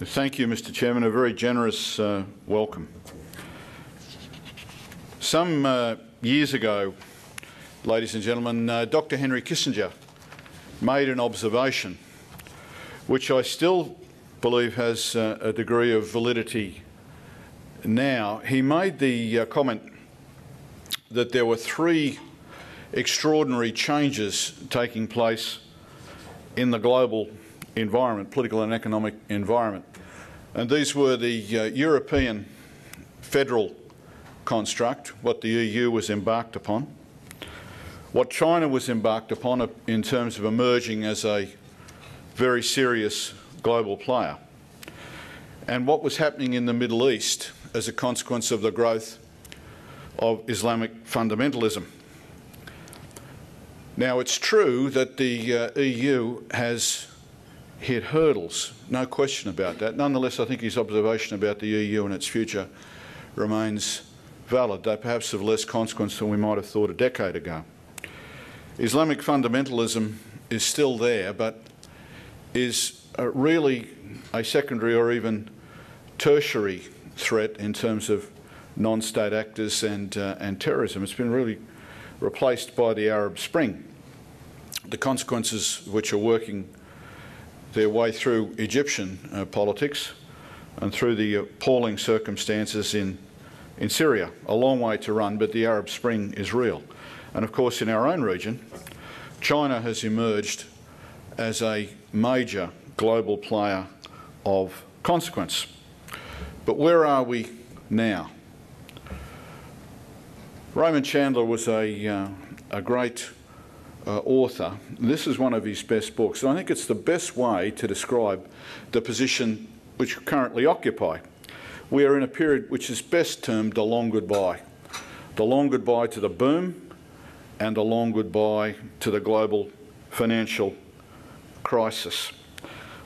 Thank you, Mr Chairman. A very generous uh, welcome. Some uh, years ago, ladies and gentlemen, uh, Dr Henry Kissinger made an observation which I still believe has uh, a degree of validity now. He made the uh, comment that there were three extraordinary changes taking place in the global environment, political and economic environment. And these were the uh, European federal construct, what the EU was embarked upon, what China was embarked upon in terms of emerging as a very serious global player, and what was happening in the Middle East as a consequence of the growth of Islamic fundamentalism. Now, it's true that the uh, EU has hit hurdles, no question about that. Nonetheless, I think his observation about the EU and its future remains valid, though perhaps of less consequence than we might have thought a decade ago. Islamic fundamentalism is still there, but is uh, really a secondary or even tertiary threat in terms of non-state actors and, uh, and terrorism. It's been really replaced by the Arab Spring, the consequences which are working their way through Egyptian uh, politics and through the appalling circumstances in, in Syria. A long way to run, but the Arab Spring is real. And of course, in our own region, China has emerged as a major global player of consequence. But where are we now? Raymond Chandler was a, uh, a great uh, author. This is one of his best books. And I think it's the best way to describe the position which we currently occupy. We are in a period which is best termed the long goodbye. The long goodbye to the boom and the long goodbye to the global financial crisis.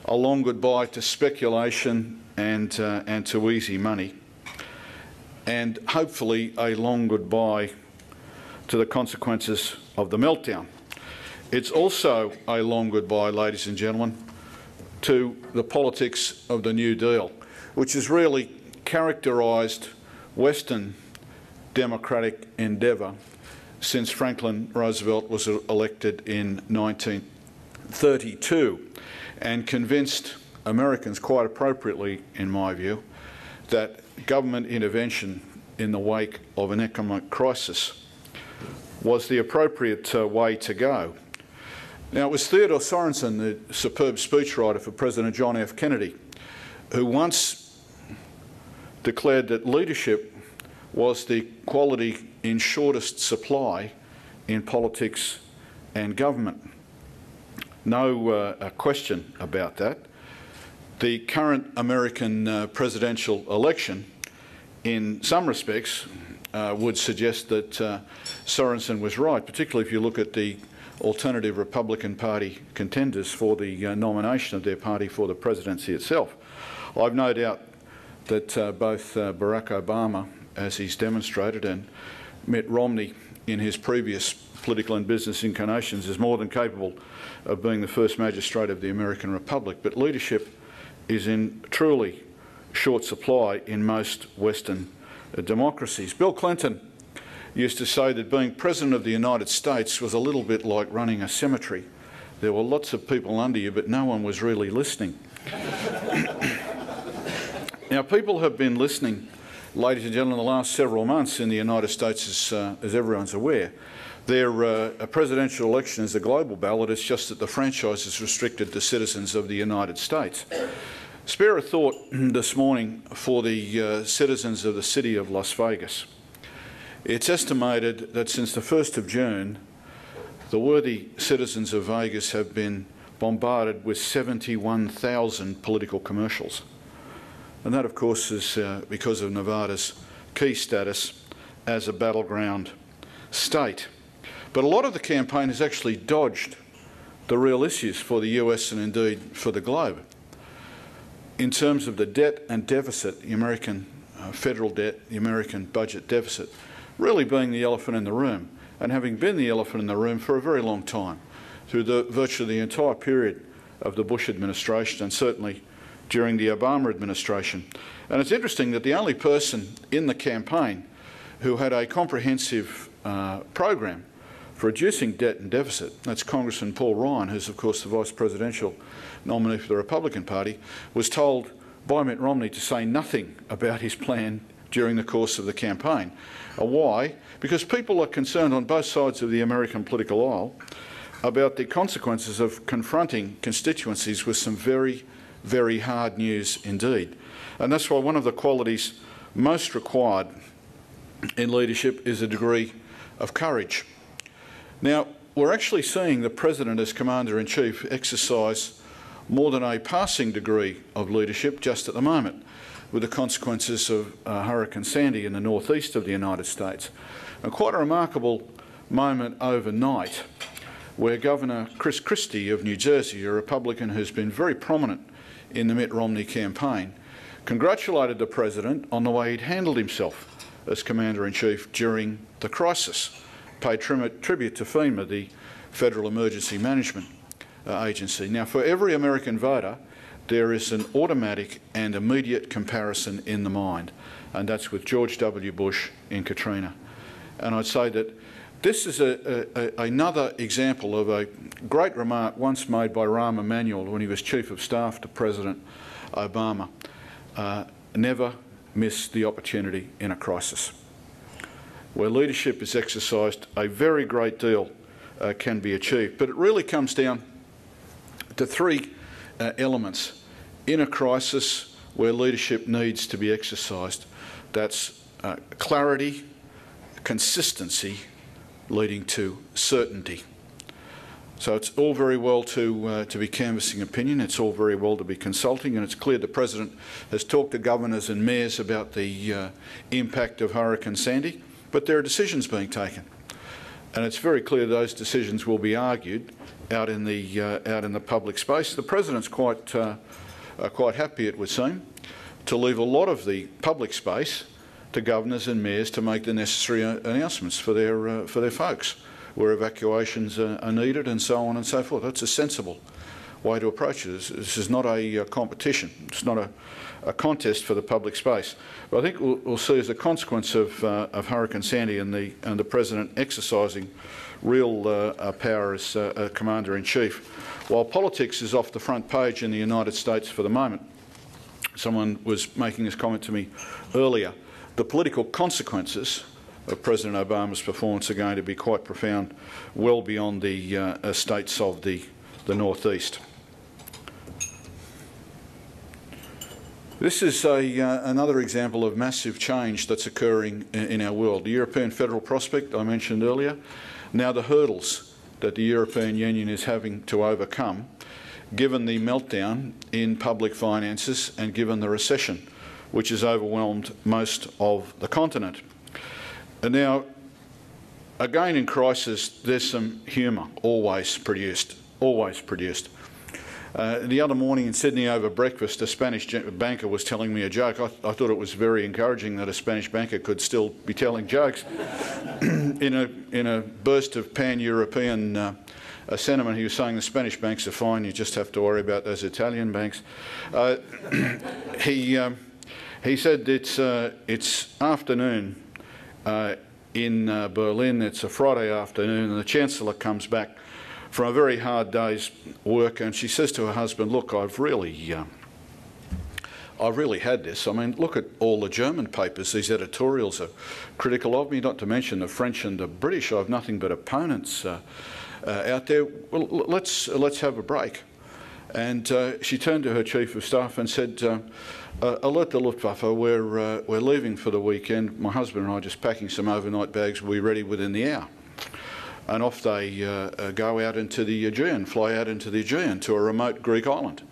A long goodbye to speculation and, uh, and to easy money and hopefully a long goodbye to the consequences of the meltdown. It's also a long goodbye, ladies and gentlemen, to the politics of the New Deal, which has really characterised Western democratic endeavour since Franklin Roosevelt was elected in 1932 and convinced Americans, quite appropriately in my view, that government intervention in the wake of an economic crisis was the appropriate uh, way to go. Now, it was Theodore Sorensen, the superb speechwriter for President John F. Kennedy, who once declared that leadership was the quality in shortest supply in politics and government. No uh, question about that the current American uh, presidential election, in some respects, uh, would suggest that uh, Sorensen was right, particularly if you look at the alternative Republican Party contenders for the uh, nomination of their party for the presidency itself. I've no doubt that uh, both uh, Barack Obama, as he's demonstrated, and Mitt Romney in his previous political and business incarnations is more than capable of being the first magistrate of the American Republic. But leadership is in truly short supply in most Western uh, democracies. Bill Clinton used to say that being President of the United States was a little bit like running a cemetery. There were lots of people under you, but no one was really listening. now, people have been listening, ladies and gentlemen, the last several months in the United States, as, uh, as everyone's aware. Their uh, presidential election is a global ballot. It's just that the franchise is restricted to citizens of the United States. Spare a thought this morning for the uh, citizens of the city of Las Vegas. It's estimated that since the 1st of June, the worthy citizens of Vegas have been bombarded with 71,000 political commercials. And that, of course, is uh, because of Nevada's key status as a battleground state. But a lot of the campaign has actually dodged the real issues for the US and indeed for the globe in terms of the debt and deficit, the American uh, federal debt, the American budget deficit, really being the elephant in the room and having been the elephant in the room for a very long time, through the, virtually the entire period of the Bush administration and certainly during the Obama administration. And it's interesting that the only person in the campaign who had a comprehensive uh, program for reducing debt and deficit, that's Congressman Paul Ryan, who's of course the vice presidential nominee for the Republican Party, was told by Mitt Romney to say nothing about his plan during the course of the campaign. Why? Because people are concerned on both sides of the American political aisle about the consequences of confronting constituencies with some very, very hard news indeed. And that's why one of the qualities most required in leadership is a degree of courage. Now, we're actually seeing the President as Commander-in-Chief exercise more than a passing degree of leadership just at the moment with the consequences of uh, Hurricane Sandy in the northeast of the United States. And quite a remarkable moment overnight where Governor Chris Christie of New Jersey, a Republican who's been very prominent in the Mitt Romney campaign, congratulated the President on the way he'd handled himself as Commander-in-Chief during the crisis, paid tribute to FEMA, the Federal Emergency Management uh, Agency. Now, for every American voter, there is an automatic and immediate comparison in the mind, and that's with George W. Bush in Katrina. And I'd say that this is a, a, another example of a great remark once made by Rahm Emanuel when he was Chief of Staff to President Obama. Uh, never miss the opportunity in a crisis. Where leadership is exercised, a very great deal uh, can be achieved. But it really comes down to three uh, elements in a crisis where leadership needs to be exercised. That's uh, clarity, consistency, leading to certainty. So it's all very well to, uh, to be canvassing opinion, it's all very well to be consulting, and it's clear the President has talked to governors and mayors about the uh, impact of Hurricane Sandy, but there are decisions being taken. And it's very clear those decisions will be argued out in the, uh, out in the public space. The President's quite uh, are quite happy, it would seem, to leave a lot of the public space to governors and mayors to make the necessary uh, announcements for their, uh, for their folks, where evacuations are, needed and so on and so forth. That's a sensible way to approach it. This, this is not a uh, competition. It's not a, a, contest for the public space. But I think we'll, we'll see as a consequence of, uh, of Hurricane Sandy and the, and the President exercising real uh, uh, power as Commander-in-Chief. While politics is off the front page in the United States for the moment, someone was making this comment to me earlier, the political consequences of President Obama's performance are going to be quite profound, well beyond the uh, states of the, the northeast. This is a, uh, another example of massive change that's occurring in, in, our world. The European federal prospect I mentioned earlier now, the hurdles that the European Union is having to overcome, given the meltdown in public finances and given the recession, which has overwhelmed most of the continent. And now, again in crisis, there's some humour always produced, always produced. Uh, the other morning in Sydney over breakfast, a Spanish banker was telling me a joke. I, I, thought it was very encouraging that a Spanish banker could still be telling jokes. in, a, in a burst of pan-European uh, sentiment, he was saying the Spanish banks are fine, you just have to worry about those Italian banks. Uh, he, um, he said it's, uh, it's afternoon uh, in uh, Berlin, it's a Friday afternoon, and the Chancellor comes back from a very hard day's work, and she says to her husband, "Look, I've really." Uh, I've really had this. I mean, look at all the German papers. These editorials are critical of me, not to mention the French and the British. I have nothing but opponents uh, uh, out there. Well, let's, let's have a break. And uh, she turned to her chief of staff and said, uh, uh, alert the Luftwaffe, we're, uh, we're leaving for the weekend. My husband and I are just packing some overnight bags. We'll be ready within the hour and off they uh, uh, go out into the Aegean, fly out into the Aegean to a remote Greek island.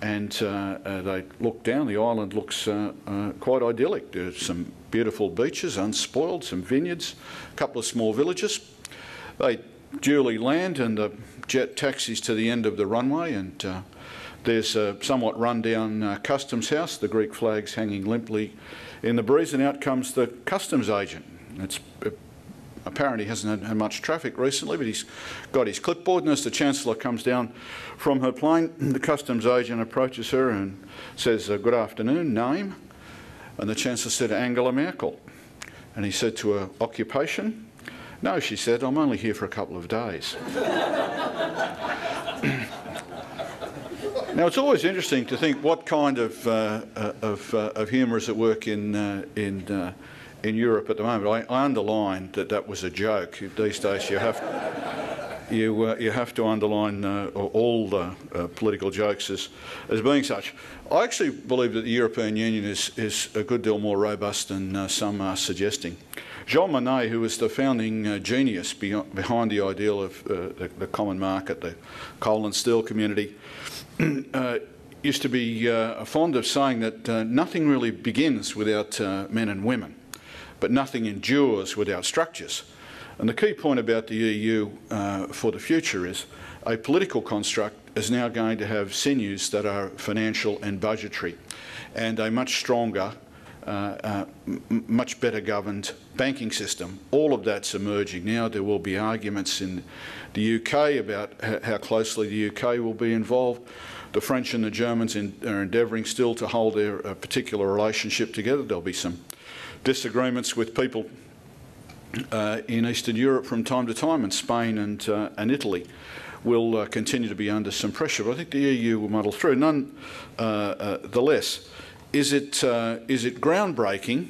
And uh, uh they look down, the island looks uh, uh, quite idyllic. There's some beautiful beaches, unspoiled, some vineyards, a couple of small villages. They duly land and the jet taxis to the end of the runway and there's a somewhat run-down customs house, the Greek flags hanging limply in the breeze, and out comes the customs agent. It's apparently he hasn't had, had, much traffic recently, but he's got his clipboard. And as the Chancellor comes down from her plane, the customs agent approaches her and says, uh, Good afternoon, name? And the Chancellor said, Angela Merkel. And he said to her, Occupation? No, she said, I'm only here for a couple of days. Now, it's always interesting to think what kind of, uh, uh of, uh, of humour is at work in, uh, in, uh, in Europe at the moment. I, I that that was a joke. These days you have, you, uh, you have to underline all the political jokes as, as being such. I actually believe that the European Union is, is a good deal more robust than some are suggesting. Jean Monnet, who was the founding uh, genius behind the ideal of uh, the, the, common market, the coal and steel community, uh, used to be uh, fond of saying that uh, nothing really begins without uh, men and women, but nothing endures without structures. And the key point about the EU uh, for the future is a political construct is now going to have sinews that are financial and budgetary, and a much stronger, uh, much better governed banking system. All of that's emerging now. There will be arguments in the UK about how closely the UK will be involved. The French and the Germans in, are endeavouring still to hold their uh, particular relationship together. There'll be some disagreements with people uh, in Eastern Europe from time to time, and Spain and, uh, and Italy will uh, continue to be under some pressure. But I think the EU will muddle through. None uh, uh, the less, is it, is it groundbreaking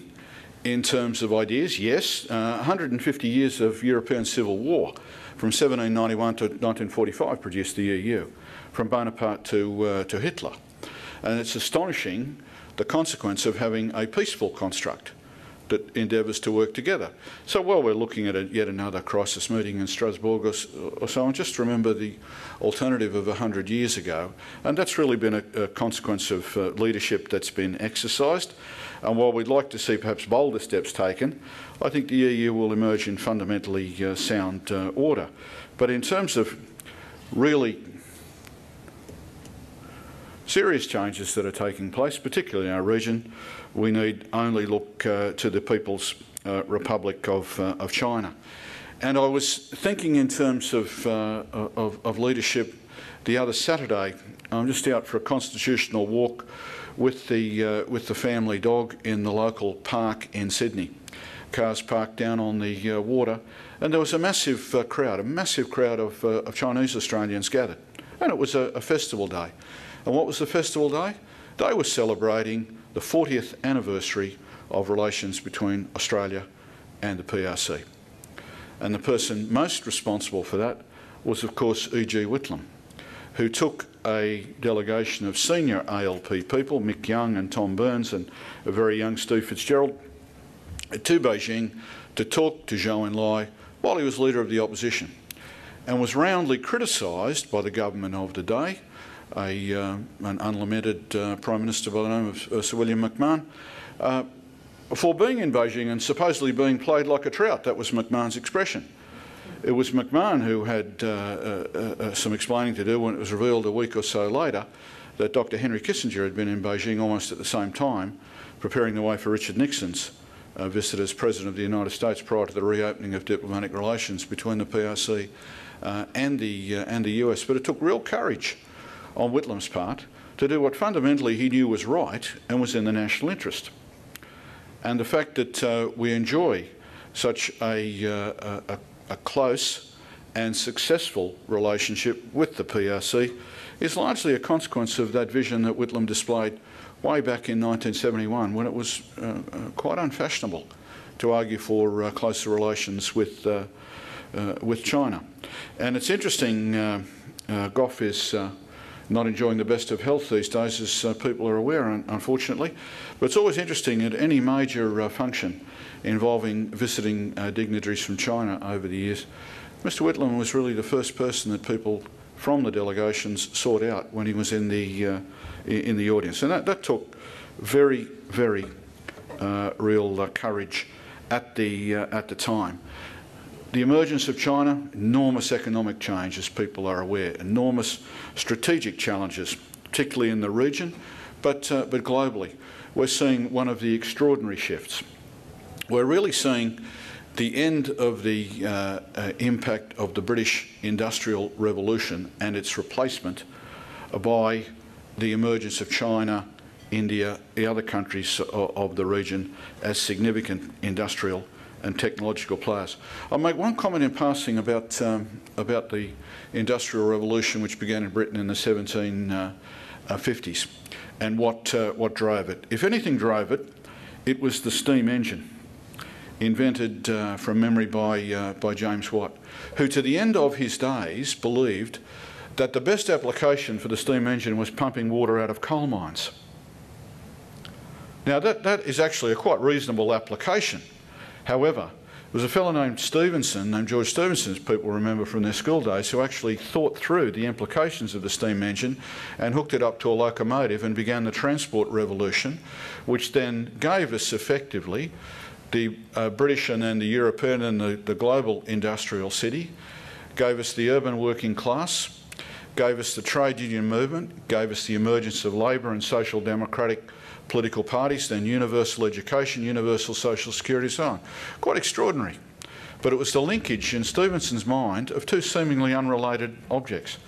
in terms of ideas? Yes. 150 years of European civil war from 1791 to 1945 produced the EU, from Bonaparte to, to Hitler. And it's astonishing the consequence of having a peaceful construct that endeavours to work together. So while we're looking at a, yet another crisis meeting in Strasbourg or, or so on, just remember the alternative of 100 years ago. And that's really been a, a consequence of uh, leadership that's been exercised. And while we'd like to see perhaps bolder steps taken, I think the EU will emerge in fundamentally uh, sound uh, order. But in terms of really serious changes that are taking place, particularly in our region, we need only look uh, to the People's uh, Republic of, uh, of China. And I was thinking in terms of, uh, of, of leadership the other Saturday. I'm just out for a constitutional walk with the, uh, with the family dog in the local park in Sydney. Cars parked down on the water, and there was a massive crowd, a massive crowd of, of Chinese Australians gathered. And it was a, a festival day. And what was the festival day? They were celebrating the 40th anniversary of relations between Australia and the PRC. And the person most responsible for that was, of course, E.G. Whitlam, who took a delegation of senior ALP people, Mick Young and Tom Burns and a very young Steve Fitzgerald, to Beijing to talk to Zhou Enlai while he was leader of the opposition and was roundly criticised by the government of the day, a, uh, an unlimited uh, Prime Minister by the name of uh, Sir William McMahon, for being in Beijing and supposedly being played like a trout. That was McMahon's expression. It was McMahon who had some explaining to do when it was revealed a week or so later that Dr. Henry Kissinger had been in Beijing almost at the same time, preparing the way for Richard Nixon's uh, visit as President of the United States prior to the reopening of diplomatic relations between the PRC uh, and, the, uh, and the US. But it took real courage on Whitlam's part to do what fundamentally he knew was right and was in the national interest. And the fact that we enjoy such a, a, a close and successful relationship with the PRC is largely a consequence of that vision that Whitlam displayed way back in 1971 when it was uh, uh, quite unfashionable to argue for uh, closer relations with, uh, uh, with China. And it's interesting, uh, Gough is not enjoying the best of health these days, as people are aware, un unfortunately. But it's always interesting at any major function involving visiting uh, dignitaries from China over the years. Mr Whitlam was really the first person that people from the delegations sought out when he was in the, uh, in the audience. And that, that took very, very uh, real uh, courage at the, uh, at the time. The emergence of China, enormous economic change, as people are aware, enormous strategic challenges, particularly in the region, but, uh, but globally. We're seeing one of the extraordinary shifts we're really seeing the end of the uh, uh, impact of the British Industrial Revolution and its replacement by the emergence of China, India, the other countries of the region as significant industrial and technological players. I'll make one comment in passing about, um, about the Industrial Revolution which began in Britain in the 1750s uh, and what, uh, what drove it. If anything drove it, it was the steam engine invented uh, from memory by, uh, by James Watt, who to the end of his days believed that the best application for the steam engine was pumping water out of coal mines. Now that, that is actually a quite reasonable application. However, there was a fellow named Stephenson, named George Stephenson, as people remember from their school days, who actually thought through the implications of the steam engine and hooked it up to a locomotive and began the transport revolution, which then gave us effectively the uh, British and then the European and the, the global industrial city, gave us the urban working class, gave us the trade union movement, gave us the emergence of labour and social democratic political parties, then universal education, universal social security, so on. Quite extraordinary. But it was the linkage in Stephenson's mind of two seemingly unrelated objects.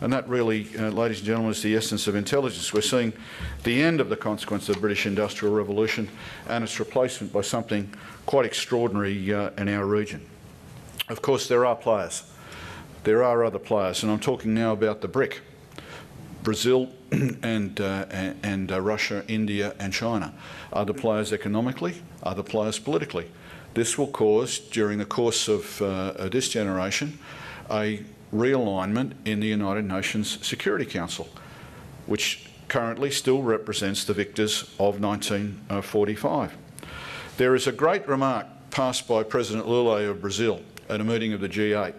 And that really, uh, ladies and gentlemen, is the essence of intelligence. We're seeing the end of the consequence of the British Industrial Revolution and its replacement by something quite extraordinary uh, in our region. Of course, there are players. There are other players, and I'm talking now about the BRIC. Brazil and, uh, and uh, Russia, India and China. Other players economically, other players politically. This will cause, during the course of uh, this generation, a realignment in the United Nations Security Council, which currently still represents the victors of 1945. There is a great remark passed by President Lula of Brazil at a meeting of the G8,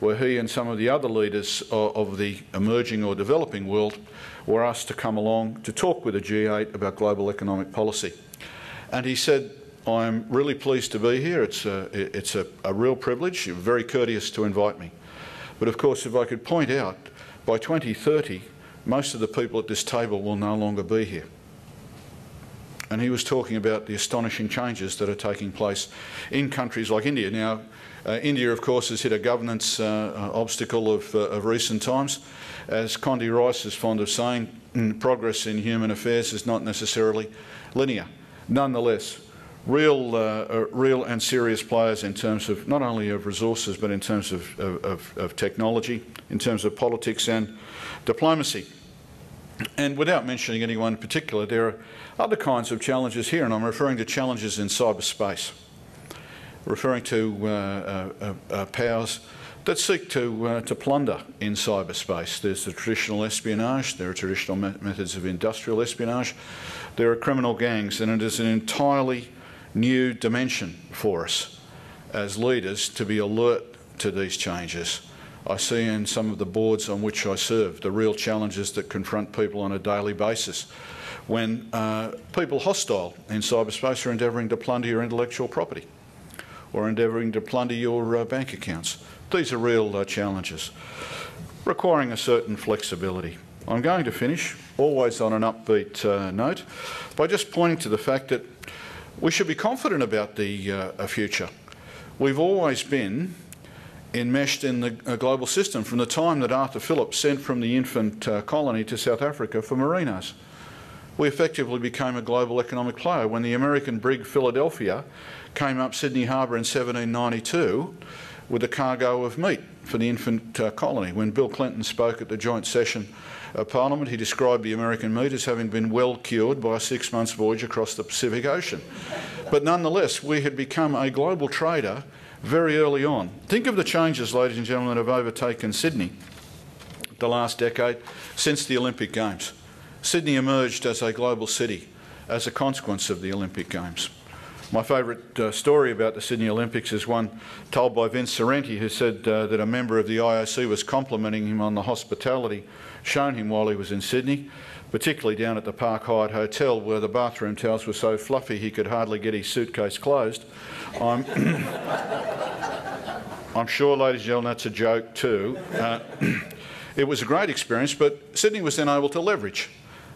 where he and some of the other leaders of the emerging or developing world were asked to come along to talk with the G8 about global economic policy. And he said, I'm really pleased to be here. It's a, it's a, a real privilege. You're very courteous to invite me. But of course, if I could point out, by 2030, most of the people at this table will no longer be here. And he was talking about the astonishing changes that are taking place in countries like India. Now, uh, India, of course, has hit a governance uh, obstacle of, uh, of, recent times. As Condi Rice is fond of saying, mm, progress in human affairs is not necessarily linear. Nonetheless, real, uh, uh, real and serious players in terms of not only of resources but in terms of, of, of technology, in terms of politics and diplomacy. And without mentioning anyone in particular, there are other kinds of challenges here, and I'm referring to challenges in cyberspace, referring to uh, uh, uh, powers that seek to, uh, to plunder in cyberspace. There's the traditional espionage, there are traditional me methods of industrial espionage, there are criminal gangs, and it is an entirely new dimension for us as leaders to be alert to these changes. I see in some of the boards on which I serve the real challenges that confront people on a daily basis when uh, people hostile in cyberspace are endeavouring to plunder your intellectual property or endeavouring to plunder your uh, bank accounts. These are real uh, challenges requiring a certain flexibility. I'm going to finish, always on an upbeat uh, note, by just pointing to the fact that we should be confident about the uh, future. We've always been enmeshed in the uh, global system from the time that Arthur Phillip sent from the infant uh, colony to South Africa for merinos. We effectively became a global economic player. When the American brig Philadelphia came up Sydney Harbour in 1792 with a cargo of meat for the infant uh, colony, when Bill Clinton spoke at the joint session of Parliament, he described the American meat as having been well cured by a six months voyage across the Pacific Ocean. But nonetheless, we had become a global trader very early on. Think of the changes, ladies and gentlemen, that have overtaken Sydney the last decade since the Olympic Games. Sydney emerged as a global city as a consequence of the Olympic Games. My favourite uh, story about the Sydney Olympics is one told by Vince Sorrenti, who said uh, that a member of the IOC was complimenting him on the hospitality shown him while he was in Sydney, particularly down at the Park Hyatt Hotel, where the bathroom towels were so fluffy he could hardly get his suitcase closed. I'm, I'm sure, ladies and gentlemen, that's a joke too. Uh, it was a great experience, but Sydney was then able to leverage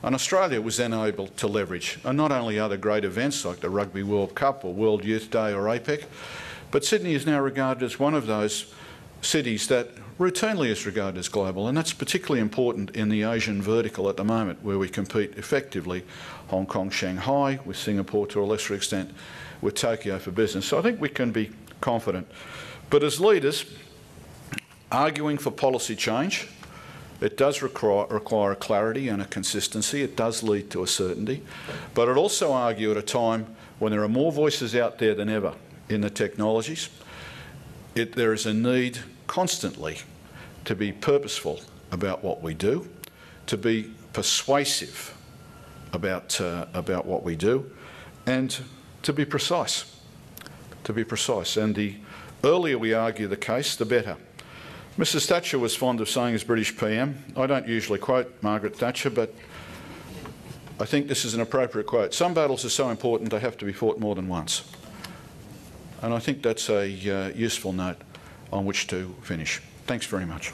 and Australia was then able to leverage, and not only other great events like the Rugby World Cup or World Youth Day or APEC, But Sydney is now regarded as one of those cities that routinely is regarded as global, and that's particularly important in the Asian vertical at the moment, where we compete effectively Hong Kong, Shanghai, with Singapore to a lesser extent, with Tokyo for business. So I think we can be confident. But as leaders, arguing for policy change, it does require, require a clarity and a consistency. It does lead to a certainty. But it also argue at a time when there are more voices out there than ever in the technologies. It, there is a need constantly to be purposeful about what we do, to be persuasive about, uh, about what we do, and to be precise. To be precise. And the earlier we argue the case, the better. Mrs Thatcher was fond of saying as British PM, I don't usually quote Margaret Thatcher, but I think this is an appropriate quote. Some battles are so important they have to be fought more than once. And I think that's a uh, useful note on which to finish. Thanks very much.